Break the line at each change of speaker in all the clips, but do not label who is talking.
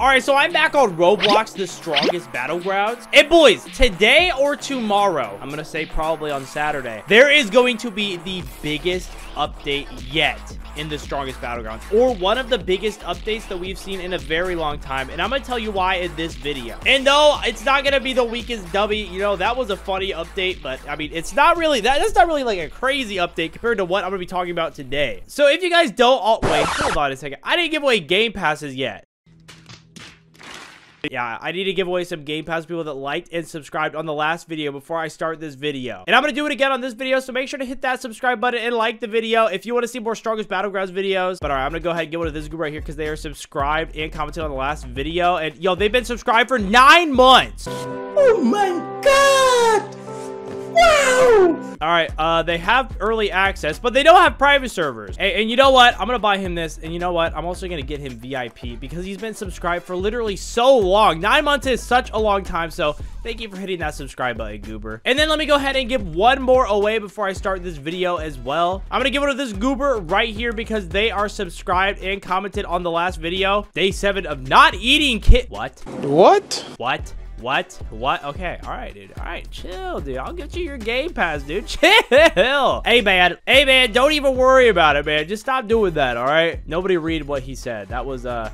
All right, so I'm back on Roblox, the strongest battlegrounds. And boys, today or tomorrow, I'm gonna say probably on Saturday, there is going to be the biggest update yet in the strongest battlegrounds or one of the biggest updates that we've seen in a very long time. And i'm gonna tell you why in this video. And though it's not gonna be the weakest w you know that was a funny update but i mean it's not really that that's not really like a crazy update compared to what i'm gonna be talking about today. So if you guys don't oh, wait hold on a second. I didn't give away game passes yet yeah, I need to give away some Game Pass people that liked and subscribed on the last video before I start this video. And I'm going to do it again on this video, so make sure to hit that subscribe button and like the video if you want to see more Strongest Battlegrounds videos. But all right, I'm going to go ahead and get one of this group right here because they are subscribed and commented on the last video. And yo, they've been subscribed for nine months.
Oh my god! Wow!
All right, uh, they have early access, but they don't have private servers. Hey, and you know what? I'm gonna buy him this, and you know what? I'm also gonna get him VIP because he's been subscribed for literally so long. Nine months is such a long time, so thank you for hitting that subscribe button, Goober. And then let me go ahead and give one more away before I start this video as well. I'm gonna give it to this Goober right here because they are subscribed and commented on the last video. Day seven of not eating kit. What?
What?
What? What? What? Okay. All right, dude. All right. Chill, dude. I'll get you your game pass, dude. Chill. Hey, man. Hey, man. Don't even worry about it, man. Just stop doing that, all right? Nobody read what he said. That was, uh...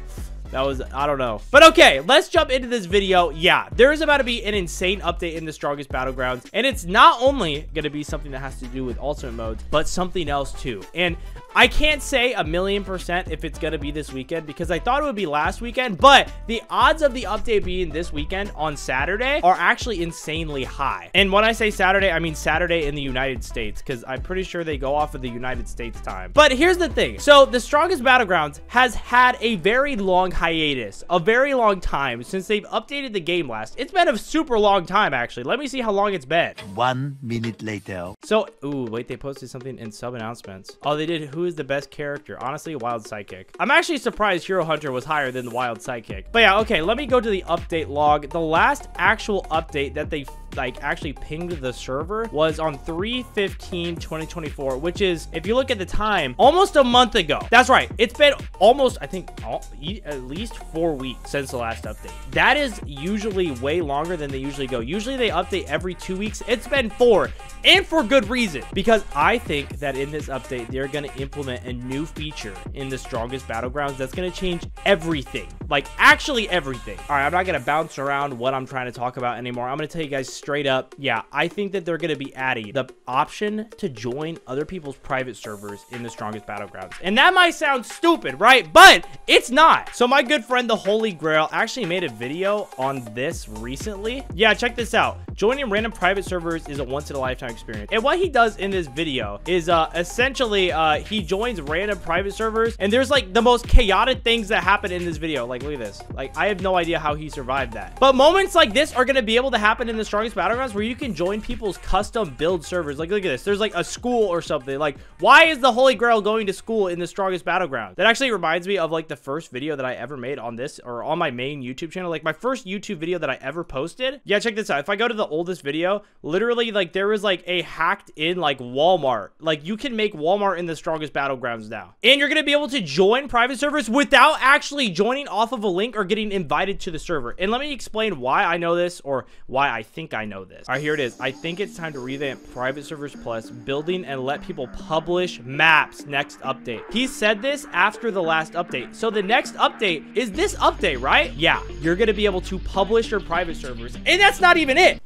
That was, I don't know. But okay, let's jump into this video. Yeah, there is about to be an insane update in the strongest battlegrounds. And it's not only going to be something that has to do with ultimate modes, but something else too. And I can't say a million percent if it's going to be this weekend because I thought it would be last weekend, but the odds of the update being this weekend on Saturday are actually insanely high. And when I say Saturday, I mean Saturday in the United States because I'm pretty sure they go off of the United States time. But here's the thing. So the strongest battlegrounds has had a very long hiatus, a very long time since they've updated the game last. It's been a super long time, actually. Let me see how long it's been.
One minute later.
So, ooh, wait, they posted something in sub announcements. Oh, they did who is the best character? Honestly, Wild Psychic. I'm actually surprised Hero Hunter was higher than the Wild Psychic. But yeah, okay, let me go to the update log. The last actual update that they like actually pinged the server was on 315 2024 which is if you look at the time almost a month ago. That's right. It's been almost i think all, at least four weeks since the last update. That is usually way longer than they usually go. Usually they update every two weeks. It's been four and for good reason because i think that in this update they're going to implement a new feature in the strongest battlegrounds that's going to change everything. Like actually everything. All right i'm not going to bounce around what i'm trying to talk about anymore. I'm going to tell you guys straight up, yeah, I think that they're going to be adding the option to join other people's private servers in the strongest battlegrounds. And that might sound stupid, right? But it's not. So my good friend, the Holy Grail, actually made a video on this recently. Yeah, check this out. Joining random private servers is a once-in-a-lifetime experience. And what he does in this video is uh, essentially uh, he joins random private servers and there's like the most chaotic things that happen in this video. Like, look at this. Like, I have no idea how he survived that. But moments like this are going to be able to happen in the strongest Battlegrounds where you can join people's custom build servers. Like, look at this. There's like a school or something. Like, why is the Holy Grail going to school in the strongest battleground? That actually reminds me of like the first video that I ever made on this or on my main YouTube channel. Like my first YouTube video that I ever posted. Yeah, check this out. If I go to the oldest video, literally like there was like a hacked in like Walmart. Like you can make Walmart in the strongest battlegrounds now. And you're going to be able to join private servers without actually joining off of a link or getting invited to the server. And let me explain why I know this or why I think I know this. All right, here it is. I think it's time to revamp Private Servers Plus, building and let people publish maps next update. He said this after the last update. So the next update is this update, right? Yeah, you're going to be able to publish your private servers. And that's not even it.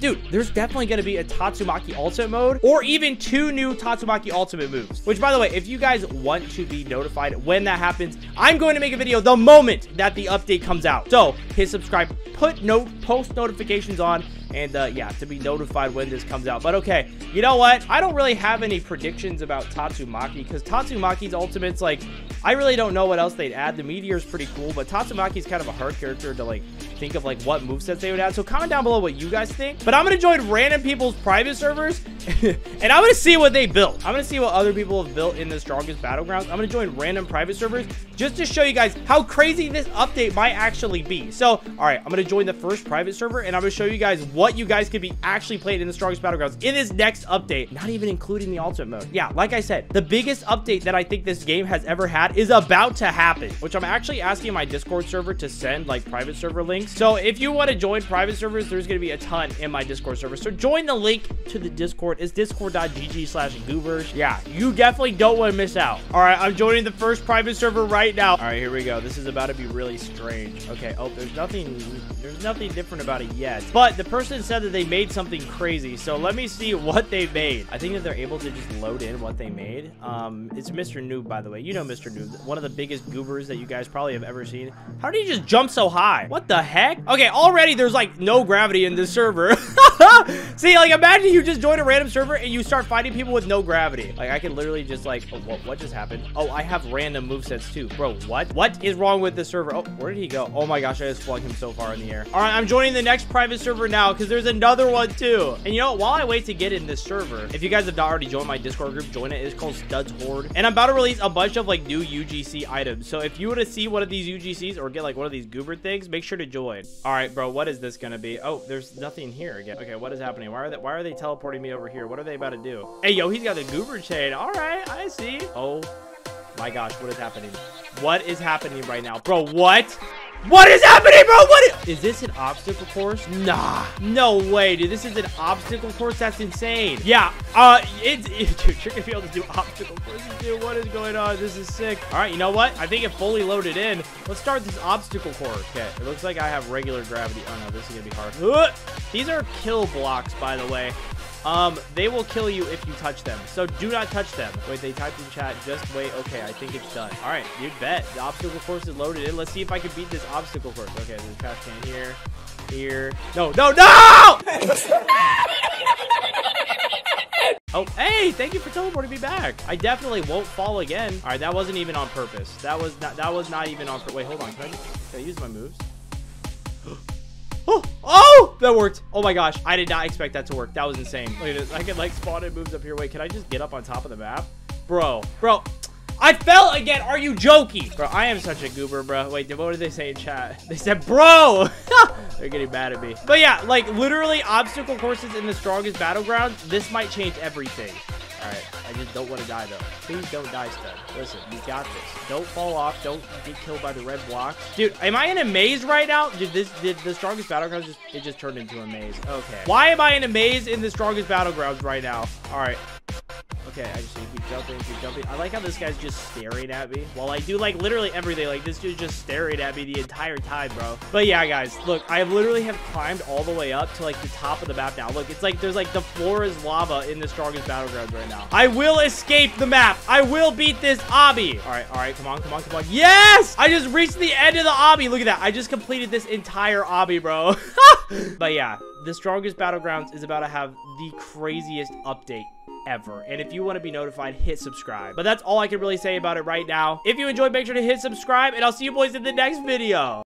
Dude, there's definitely going to be a Tatsumaki Ultimate mode or even two new Tatsumaki Ultimate moves. Which, by the way, if you guys want to be notified when that happens, I'm going to make a video the moment that the update comes out. So, hit subscribe, put note, post notifications on, and uh, yeah, to be notified when this comes out. But okay, you know what? I don't really have any predictions about Tatsumaki because Tatsumaki's ultimates, like, I really don't know what else they'd add. The Meteor's pretty cool, but Tatsumaki's kind of a hard character to, like, think of like what movesets they would add. So comment down below what you guys think. But I'm gonna join random people's private servers and I'm gonna see what they built. I'm gonna see what other people have built in the strongest battlegrounds. I'm gonna join random private servers just to show you guys how crazy this update might actually be. So, all right, I'm gonna join the first private server and I'm gonna show you guys what you guys could be actually playing in the strongest battlegrounds in this next update, not even including the ultimate mode. Yeah, like I said, the biggest update that I think this game has ever had is about to happen, which I'm actually asking my Discord server to send like private server links. So if you want to join private servers, there's gonna be a ton in my Discord server. So join the link to the Discord. It's discord.gg slash goobers. Yeah, you definitely don't want to miss out. All right, I'm joining the first private server right now. All right, here we go. This is about to be really strange. Okay, oh, there's nothing, there's nothing different about it yet. But the person said that they made something crazy. So let me see what they made. I think that they're able to just load in what they made. Um, it's Mr. Noob, by the way. You know Mr. Noob, one of the biggest goobers that you guys probably have ever seen. How did he just jump so high? What the heck? Okay, already there's like no gravity in this server. see, like imagine you just join a random server and you start fighting people with no gravity. Like I can literally just like, oh, what, what just happened? Oh, I have random movesets too. Bro, what? What is wrong with the server? Oh, where did he go? Oh my gosh, I just flung him so far in the air. All right, I'm joining the next private server now because there's another one too. And you know, while I wait to get in this server, if you guys have not already joined my Discord group, join it. It's called Studs Horde. And I'm about to release a bunch of like new UGC items. So if you want to see one of these UGCs or get like one of these goober things, make sure to join. All right, bro, what is this gonna be? Oh, there's nothing here again. Okay, what is happening? Why are they why are they teleporting me over here? What are they about to do? Hey, yo, he's got the goober chain. All right, I see. Oh my gosh, what is happening? What is happening right now? Bro, what? What is happening, bro? What is, is this an obstacle course? Nah, no way, dude. This is an obstacle course. That's insane. Yeah, uh, it's, it, dude, you're gonna be able to do obstacle courses, dude. What is going on? This is sick. All right, you know what? I think it fully loaded in. Let's start this obstacle course. Okay, it looks like I have regular gravity. Oh no, this is gonna be hard. These are kill blocks, by the way. Um, they will kill you if you touch them. So do not touch them. Wait, they typed in chat. Just wait. Okay, I think it's done. All right, you bet. The obstacle course is loaded in. Let's see if I can beat this obstacle course. Okay, there's a trash can here. Here. No, no, no! Oh, hey, thank you for teleporting me back. I definitely won't fall again. All right, that wasn't even on purpose. That was not, that was not even on purpose. Wait, hold on. Can I, can I use my moves? Oh, oh, that worked. Oh my gosh. I did not expect that to work. That was insane. Look at this. I can like spawn in moves up here. Wait, can I just get up on top of the map? Bro, bro. I fell again. Are you joking? Bro, I am such a goober, bro. Wait, what did they say in chat? They said, bro. They're getting mad at me. But yeah, like literally obstacle courses in the strongest battlegrounds. This might change everything. All right, just don't want to die though. Please don't die, stud. Listen, you got this. Don't fall off. Don't get killed by the red blocks. Dude, am I in a maze right now? Did this did the strongest battlegrounds just it just turned into a maze? Okay. Why am I in a maze in the strongest battlegrounds right now? All right. Okay, I just need to keep jumping, keep jumping. I like how this guy's just staring at me while I do like literally everything. Like this dude's just staring at me the entire time, bro. But yeah, guys, look, I literally have climbed all the way up to like the top of the map now. Look, it's like there's like the floor is lava in the strongest battlegrounds right now. I will escape the map. I will beat this obby. All right, all right, come on, come on, come on. Yes! I just reached the end of the obby. Look at that. I just completed this entire obby, bro. but yeah, the strongest battlegrounds is about to have the craziest update ever. And if you want to be notified, hit subscribe. But that's all I can really say about it right now. If you enjoyed, make sure to hit subscribe, and I'll see you boys in the next video.